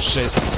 shit.